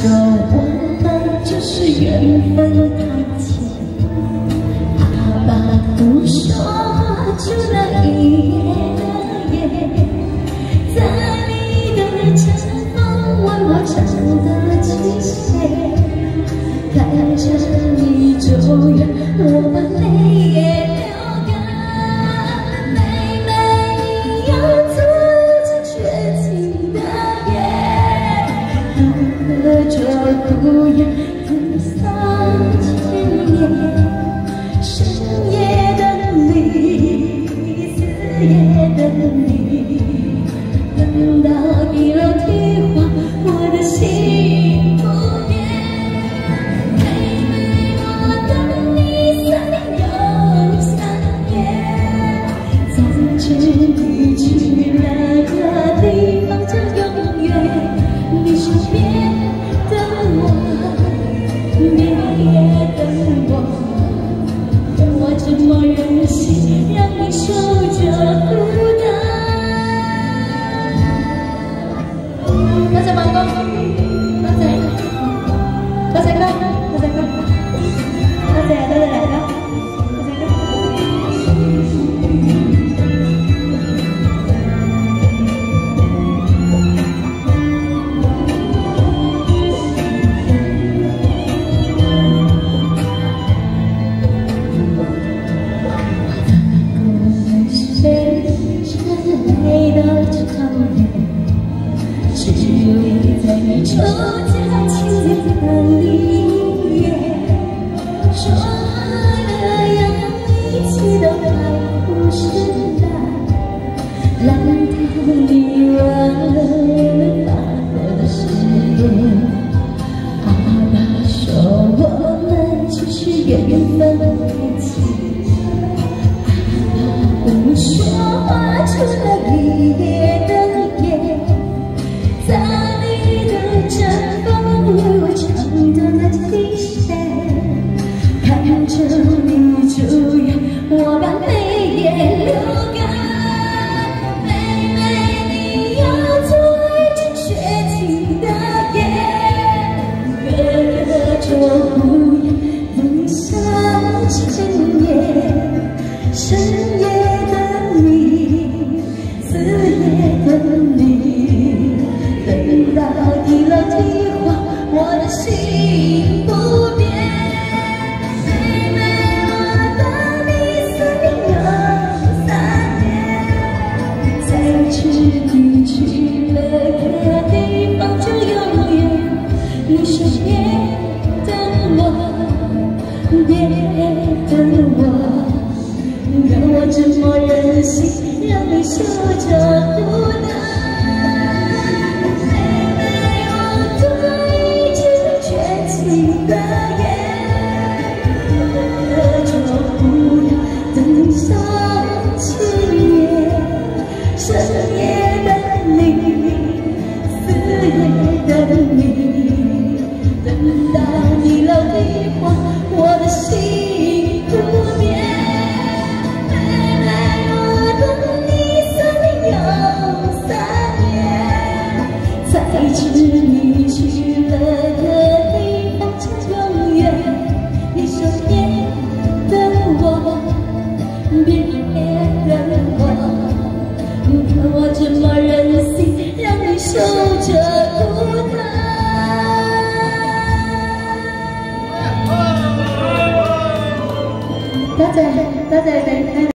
说，我们就是缘分太浅。爸爸不说话，就那一夜，在你的前方为我撑得起些，带着你走远，我们。也等你，等到地老天荒，我的心不变。妹妹，我等你三年又三年，从今你去了那个地方叫永远。你身边的我，日夜等我，我怎么忍心让你受？出嫁前的那说了要一起到海枯石烂难道你忘了我们发过的誓言阿爸说我们就是缘分阿爸不说话抽了一夜的而你就心让你受着。我，你看我怎么忍心让你受？